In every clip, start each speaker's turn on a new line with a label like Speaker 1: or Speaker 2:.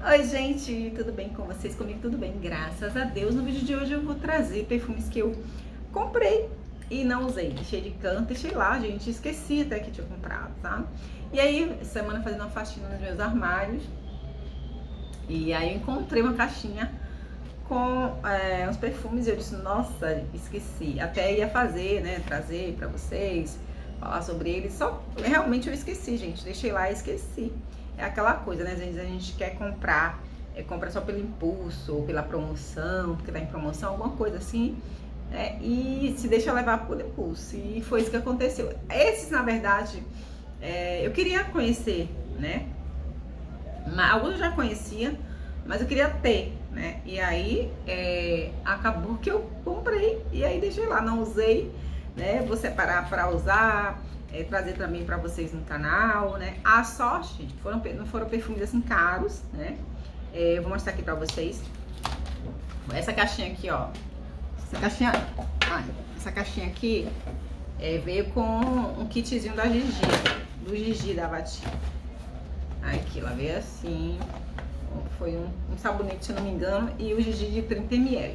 Speaker 1: Oi, gente, tudo bem com vocês? Comigo tudo bem, graças a Deus. No vídeo de hoje eu vou trazer perfumes que eu comprei e não usei. Deixei de canto, deixei lá, gente. Esqueci até que tinha comprado, tá? E aí, semana fazendo uma faxina nos meus armários. E aí eu encontrei uma caixinha com é, uns perfumes e eu disse, nossa, esqueci. Até ia fazer, né, trazer pra vocês, falar sobre eles. Só realmente eu esqueci, gente. Deixei lá e esqueci é aquela coisa, né? Às vezes a gente quer comprar, é, compra só pelo impulso ou pela promoção, porque tá em promoção, alguma coisa assim, né? E se deixa levar por impulso. E foi isso que aconteceu. Esses, na verdade, é, eu queria conhecer, né? Alguns eu já conhecia, mas eu queria ter, né? E aí é, acabou que eu comprei e aí deixei lá, não usei, né? Vou separar para usar é, trazer também para vocês no canal, né? A sorte, foram, não foram perfumes assim caros, né? É, eu vou mostrar aqui para vocês. Essa caixinha aqui, ó. Essa caixinha, ai, essa caixinha aqui é, veio com um kitzinho da Gigi, do Gigi da Vati. Aqui, ela veio assim. Foi um, um sabonete, se não me engano, e o Gigi de 30ml.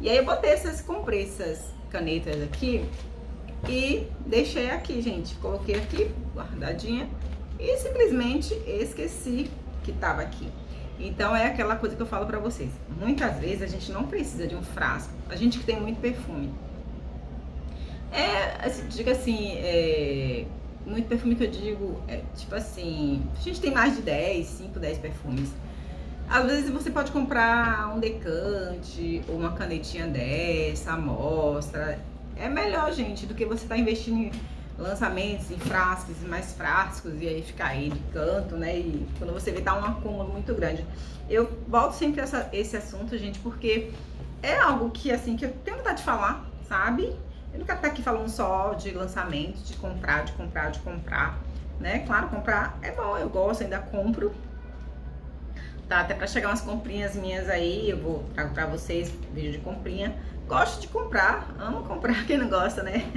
Speaker 1: E aí eu botei essas, comprei essas canetas aqui e deixei aqui, gente. Coloquei aqui, guardadinha. E simplesmente esqueci que tava aqui. Então é aquela coisa que eu falo pra vocês. Muitas vezes a gente não precisa de um frasco. A gente que tem muito perfume. É, assim, diga assim, é, muito perfume que eu digo, é, tipo assim, a gente tem mais de 10, 5, 10 perfumes. Às vezes você pode comprar um decante ou uma canetinha dessa, amostra é melhor, gente, do que você estar tá investindo em lançamentos, em frascos, e mais frascos, e aí ficar aí de canto, né? E quando você vê, tá um acúmulo muito grande. Eu volto sempre essa, esse assunto, gente, porque é algo que, assim, que eu tenho vontade de falar, sabe? Eu quero estar aqui falando só de lançamento, de comprar, de comprar, de comprar, né? Claro, comprar é bom, eu gosto, ainda compro. Tá, até pra chegar umas comprinhas minhas aí, eu vou trago pra vocês vídeo de comprinha gosto de comprar, amo comprar, quem não gosta, né?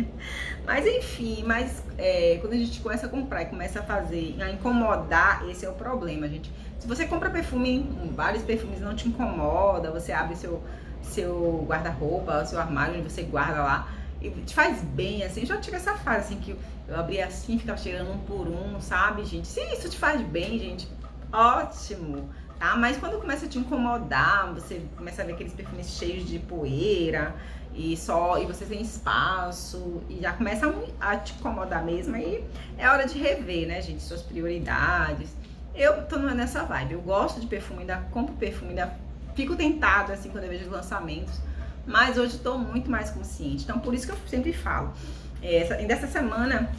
Speaker 1: Mas enfim, mas é, quando a gente começa a comprar e começa a fazer, a incomodar, esse é o problema, gente. Se você compra perfume, vários perfumes não te incomoda, você abre seu, seu guarda-roupa, seu armário, onde você guarda lá, e te faz bem, assim, já tive essa fase, assim, que eu abria assim, ficava cheirando um por um, sabe, gente? Se isso te faz bem, gente, ótimo! Tá? Mas quando começa a te incomodar, você começa a ver aqueles perfumes cheios de poeira e só e você tem espaço e já começa a te incomodar mesmo aí é hora de rever, né, gente, suas prioridades. Eu tô nessa vibe, eu gosto de perfume, ainda compro perfume, ainda fico tentado assim quando eu vejo os lançamentos, mas hoje estou muito mais consciente. Então por isso que eu sempre falo. Essa, dessa semana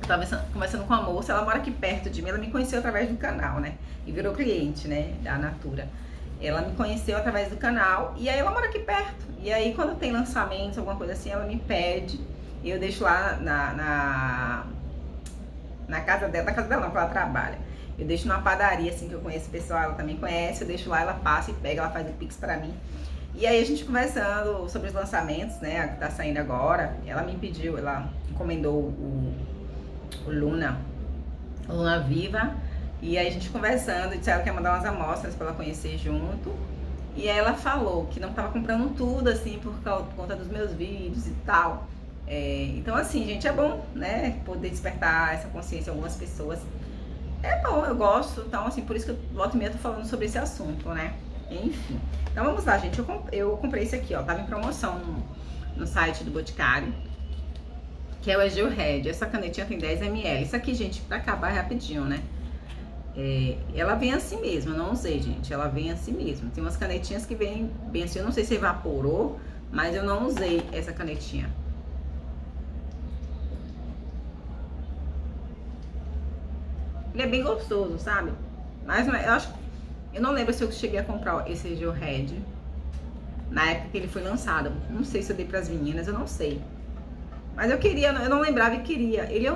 Speaker 1: eu tava conversando com uma moça, ela mora aqui perto de mim, ela me conheceu através do canal, né? E virou cliente, né, da Natura. Ela me conheceu através do canal e aí ela mora aqui perto. E aí quando tem lançamentos, alguma coisa assim, ela me pede eu deixo lá na, na, na casa dela, na casa dela não, ela trabalha. Eu deixo numa padaria, assim, que eu conheço o pessoal, ela também conhece, eu deixo lá, ela passa e pega, ela faz o pix pra mim. E aí a gente conversando sobre os lançamentos, né, que tá saindo agora, ela me pediu, ela encomendou o Luna, Luna Viva. E aí a gente conversando, disse ela quer mandar umas amostras para ela conhecer junto. E ela falou que não estava comprando tudo, assim, por, conta dos meus vídeos e tal. É, então, assim, gente, é bom, né, poder despertar essa consciência em algumas pessoas. É bom, eu gosto. Então, assim, por isso que eu volto e meia tô falando sobre esse assunto, né? Enfim. Então, vamos lá, gente. Eu, comp eu comprei esse aqui, ó. Tava em promoção no, no site do Boticário que é o Egeu Red. Essa canetinha tem 10 ml. Isso aqui, gente, pra acabar rapidinho, né? É, ela vem assim mesmo, eu não usei, gente. Ela vem assim mesmo. Tem umas canetinhas que vêm bem assim. Eu não sei se evaporou, mas eu não usei essa canetinha. Ele é bem gostoso, sabe? Mas eu acho. Eu não lembro se eu cheguei a comprar esse Geo Red na época que ele foi lançado. Não sei se eu dei pras meninas, eu não sei. Mas eu queria, eu não lembrava e queria. Ele é,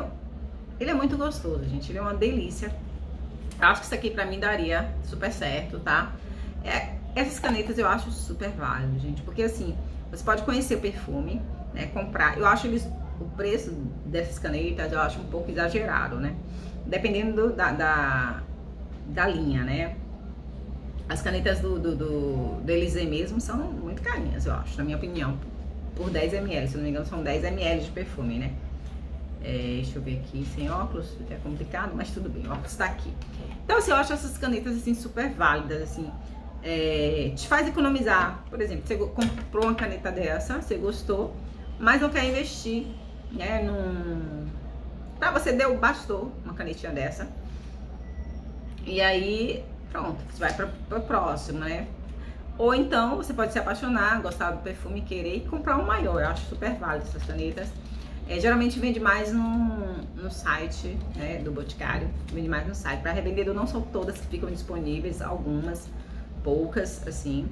Speaker 1: ele é muito gostoso, gente. Ele é uma delícia. Acho que isso aqui pra mim daria super certo, tá? É, essas canetas eu acho super válido, gente. Porque assim, você pode conhecer o perfume, né? Comprar. Eu acho eles. O preço dessas canetas eu acho um pouco exagerado, né? Dependendo do, da, da, da linha, né? As canetas do, do, do, do mesmo são muito carinhas, eu acho, na minha opinião. Por 10 ml, se não me engano, são 10 ml de perfume, né? É, deixa eu ver aqui, sem óculos, é complicado, mas tudo bem, o óculos tá aqui. Então, assim, eu acho essas canetas, assim, super válidas, assim. É, te faz economizar. Por exemplo, você comprou uma caneta dessa, você gostou, mas não quer investir, né, num... Tá, você deu, bastou uma canetinha dessa. E aí, pronto, você vai para o próximo, né? Ou então você pode se apaixonar, gostar do perfume, querer e comprar um maior. Eu acho super válido essas canetas. É, geralmente vende mais no, no site né, do Boticário, vende mais no site. Para revendedor não são todas que ficam disponíveis, algumas, poucas, assim.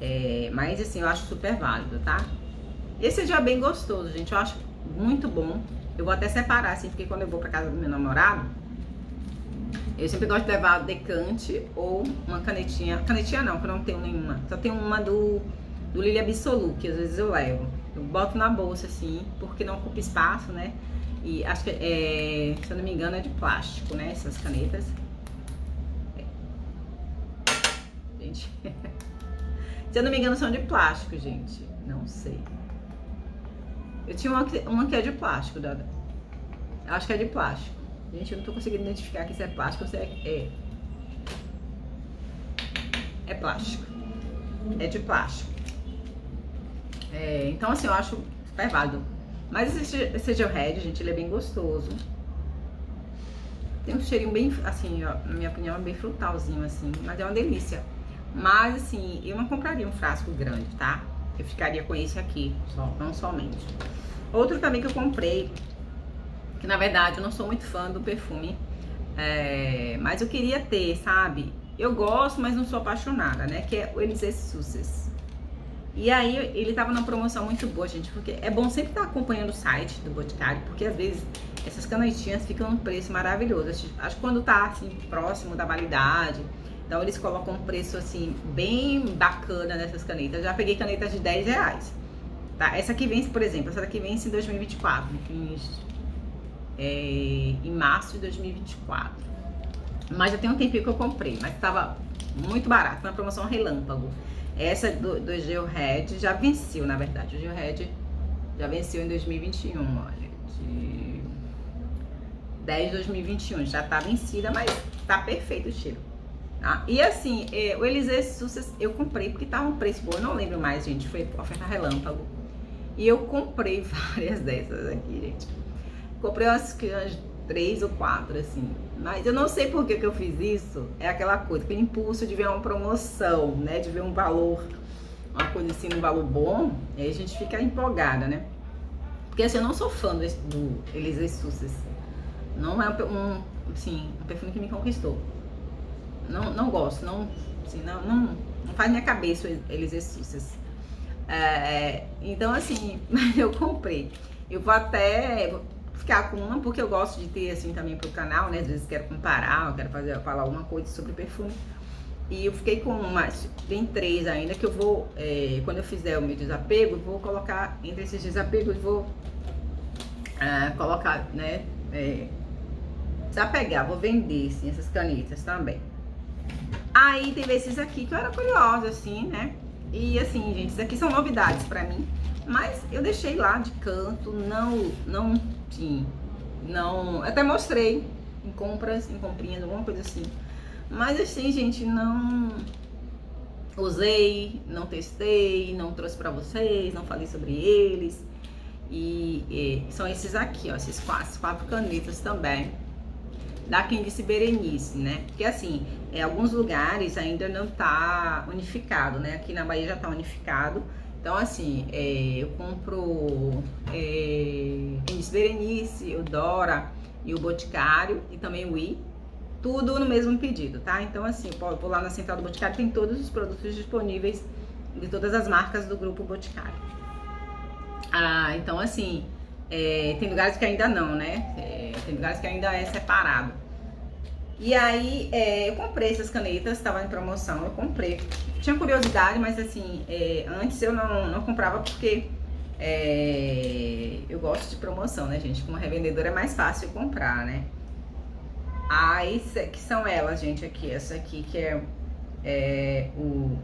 Speaker 1: É, mas assim, eu acho super válido, tá? Esse é já bem gostoso, gente. Eu acho muito bom. Eu vou até separar, assim, porque quando eu vou para casa do meu namorado, eu sempre gosto de levar decante ou uma canetinha. Canetinha não, que eu não tenho nenhuma. Só tenho uma do, do Lily Absolu, que às vezes eu levo. Eu boto na bolsa, assim, porque não ocupa espaço, né? E acho que, é, se eu não me engano, é de plástico, né? Essas canetas. É. Gente. se eu não me engano, são de plástico, gente. Não sei. Eu tinha uma, uma que é de plástico, Dada. Acho que é de plástico. Gente, eu não tô conseguindo identificar aqui se é plástico ou se é... É, é plástico. É de plástico. É, então, assim, eu acho super válido. Mas esse, esse gel red, gente, ele é bem gostoso. Tem um cheirinho bem, assim, ó, na minha opinião, bem frutalzinho, assim. Mas é uma delícia. Mas, assim, eu não compraria um frasco grande, tá? Eu ficaria com esse aqui, só, não somente. Outro também que eu comprei, que na verdade eu não sou muito fã do perfume, é, mas eu queria ter, sabe? Eu gosto, mas não sou apaixonada, né? Que é o Elise Success. E aí ele tava numa promoção muito boa, gente, porque é bom sempre estar acompanhando o site do Boticário, porque às vezes essas canetinhas ficam num preço maravilhoso. Acho que quando tá assim próximo da validade, então eles colocam um preço assim bem bacana nessas canetas. Já peguei canetas de 10 reais. Tá? Essa aqui vence, por exemplo, essa daqui vence em 2024, em, é, em março de 2024. Mas já tem um tempinho que eu comprei, mas estava muito barato, na promoção relâmpago. Essa do, do Geored já venceu, na verdade. O Geored já venceu em 2021, olha. De 10 de 2021. Já tá vencida, mas tá perfeito o cheiro. Tá? E assim, é, o Elise Success eu comprei porque tava um preço bom. Eu não lembro mais, gente. Foi oferta relâmpago. E eu comprei várias dessas aqui, gente. Comprei umas, umas três ou quatro, assim. Mas eu não sei por que, que eu fiz isso. É aquela coisa, aquele impulso de ver uma promoção, né? De ver um valor, uma coisa assim, um valor bom. E aí a gente fica empolgada, né? Porque assim, eu não sou fã do, do Elise Success. Não é um, assim, um perfume que me conquistou. Não, não gosto, não, assim, não, não, não faz minha cabeça o Elise Success. É, então assim, eu comprei. Eu vou até ficar com uma, porque eu gosto de ter assim também pro canal, né? Às vezes quero comparar, quero fazer, falar alguma coisa sobre perfume. E eu fiquei com mais, tem três ainda que eu vou, é, quando eu fizer o meu desapego, vou colocar entre esses desapegos, vou é, colocar, né? É, desapegar, vou vender sim, essas canetas também. Aí teve esses aqui que eu era curiosa, assim, né? E assim, gente, isso aqui são novidades pra mim. Mas eu deixei lá de canto, não, não Sim. Não. Até mostrei em compras, em comprinhas, alguma coisa assim. Mas assim, gente, não usei, não testei, não trouxe para vocês, não falei sobre eles. E, e, são esses aqui, ó, esses quatro, quatro canetas também. Da quem disse Berenice, né? Porque assim, em alguns lugares ainda não tá unificado, né? Aqui na Bahia já tá unificado. Então, assim, é, eu compro é, Berenice, o Dora e o Boticário e também o I, tudo no mesmo pedido, tá? Então, assim, eu vou lá na Central do Boticário, tem todos os produtos disponíveis de todas as marcas do Grupo Boticário. Ah, então, assim, é, tem lugares que ainda não, né? É, tem lugares que ainda é separado. E aí, é, eu comprei essas canetas, estava em promoção, eu comprei. Tinha curiosidade, mas assim, é, antes eu não, não comprava porque é, eu gosto de promoção, né, gente? Como revendedora é mais fácil comprar, né? Aí, que são elas, gente, aqui. Essa aqui que é é, o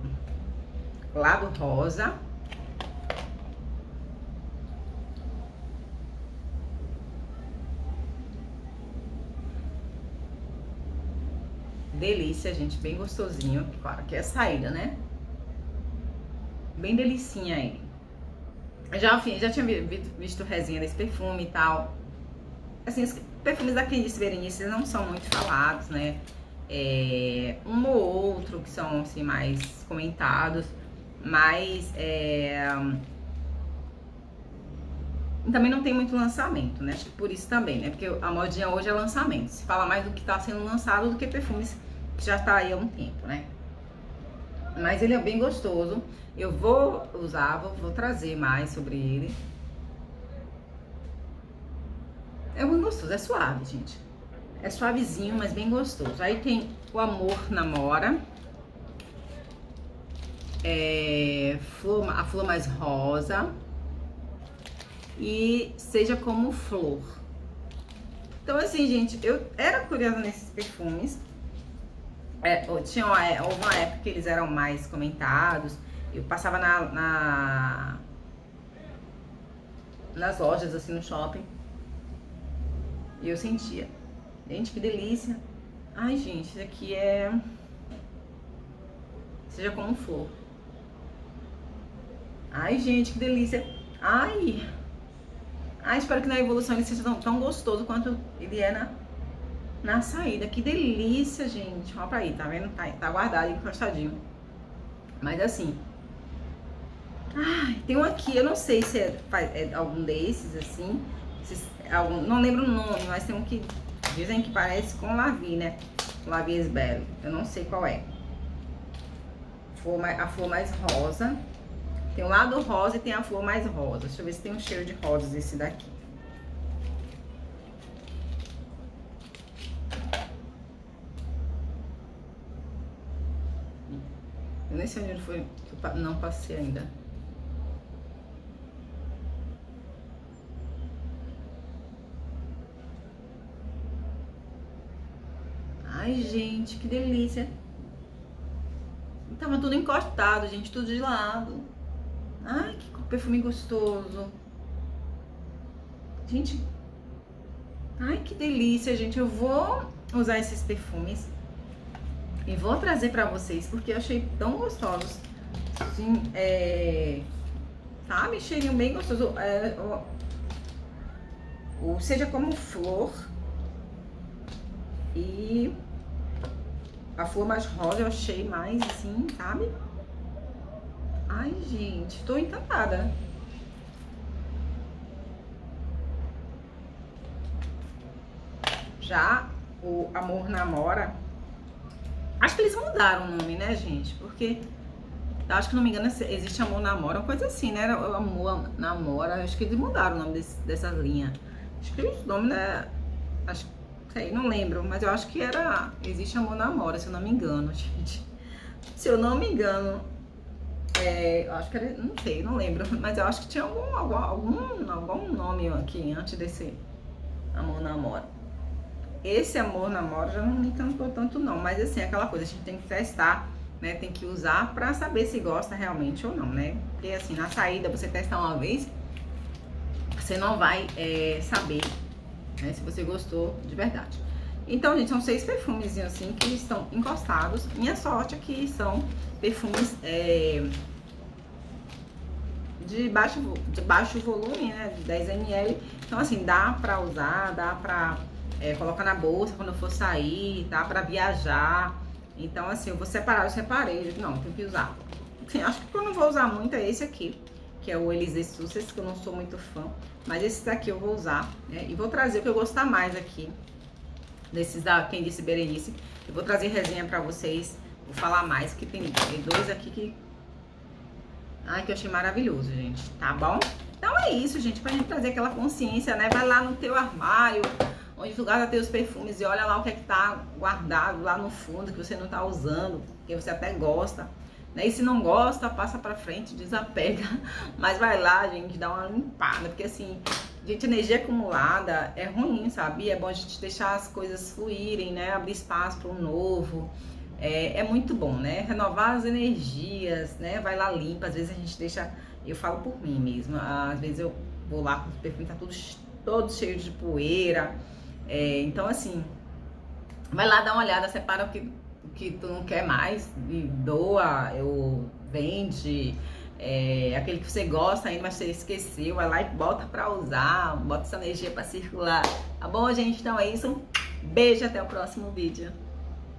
Speaker 1: lado rosa. Delícia, gente, bem gostosinho. Claro que é saída, né? Bem delicinha aí. Já, já tinha visto resenha desse perfume e tal. Assim, os perfumes da Candice Berenice não são muito falados, né? É, um ou outro que são assim, mais comentados, mas é, também não tem muito lançamento, né? Acho que por isso também, né? Porque a modinha hoje é lançamento. Se fala mais do que está sendo lançado do que perfumes já tá aí há um tempo, né? Mas ele é bem gostoso. Eu vou usar, vou, vou trazer mais sobre ele. É muito gostoso, é suave, gente. É suavezinho, mas bem gostoso. Aí tem o Amor Namora. É, flor, a flor mais rosa. E seja como flor. Então, assim, gente, eu era curiosa nesses perfumes. É, tinha uma, é, uma época que eles eram mais comentados. Eu passava na, na, nas lojas, assim, no shopping. E eu sentia. Gente, que delícia. Ai, gente, isso aqui é... Seja como for. Ai, gente, que delícia. Ai. Ai, espero que na evolução ele seja tão, tão gostoso quanto ele é na na saída. Que delícia, gente. Olha pra aí, tá vendo? Tá, tá guardado, encostadinho. Mas assim. Ai, tem um aqui, eu não sei se é, é algum desses, assim. Se, algum, não lembro o nome, mas tem um que dizem que parece com Lavi, né? Lavi Esbelo. Eu não sei qual é. Flor, a flor mais rosa. Tem o lado rosa e tem a flor mais rosa. Deixa eu ver se tem um cheiro de rosas esse daqui. Nem sei onde foi que eu não passei ainda. Ai, gente, que delícia. Tava tudo encostado, gente, tudo de lado. Ai, que perfume gostoso. Gente, ai, que delícia, gente. Eu vou usar esses perfumes e vou trazer pra vocês, porque eu achei tão gostosos. Sim, é... Sabe? Cheirinho bem gostoso. É, seja como flor. E a flor mais rosa eu achei mais assim, sabe? Ai, gente, tô encantada. Já o Amor Namora Acho que eles mudaram o nome, né, gente? Porque, acho que não me engano, existe Amor Namora, uma coisa assim, né? Amor Namora, acho que eles mudaram o nome desse, dessa linha. Acho que os nomes, né? Acho, sei, não lembro, mas eu acho que era. Existe Amor Namora, se eu não me engano, gente. Se eu não me engano, é, acho que era, não sei, não lembro, mas eu acho que tinha algum, algum, algum nome aqui antes desse Amor Namora. Esse amor namoro já não me encantou tanto não, mas assim, aquela coisa, a gente tem que testar, né? Tem que usar pra saber se gosta realmente ou não, né? Porque assim, na saída, você testar uma vez, você não vai é, saber né, se você gostou de verdade. Então, gente, são seis perfumes assim que estão encostados. Minha sorte é que são perfumes é, de, baixo, de baixo volume, né? De 10 ml. Então, assim, dá pra usar, dá pra é, colocar na bolsa quando for sair, tá? Pra viajar. Então, assim, eu vou separar, eu separei. Não, tem que usar. Assim, acho que eu não vou usar muito é esse aqui, que é o Elise Success, que eu não sou muito fã. Mas esse daqui eu vou usar, né? E vou trazer o que eu gostar mais aqui. Desses da Quem Disse Berenice. Eu vou trazer resenha pra vocês. Vou falar mais, que tem dois aqui que... Ai, que eu achei maravilhoso, gente. Tá bom? Então é isso, gente. Pra gente trazer aquela consciência, né? Vai lá no teu armário onde tu guarda teus perfumes e olha lá o que é que tá guardado lá no fundo que você não tá usando, que você até gosta. Né? E se não gosta, passa pra frente, desapega. Mas vai lá, gente, dá uma limpada, porque assim, gente, energia acumulada é ruim, sabe? É bom a gente deixar as coisas fluírem, né? Abrir espaço para um novo, é, é, muito bom, né? Renovar as energias, né? Vai lá limpa, às vezes a gente deixa, eu falo por mim mesmo, às vezes eu vou lá com o perfume tá tudo todo cheio de poeira, é, então assim, vai lá dar uma olhada, separa o que, o que tu não quer mais doa, ou vende, é, aquele que você gosta ainda, mas você esqueceu, vai lá e bota pra usar, bota essa energia pra circular, tá bom, gente? Então é isso, beijo, até o próximo vídeo.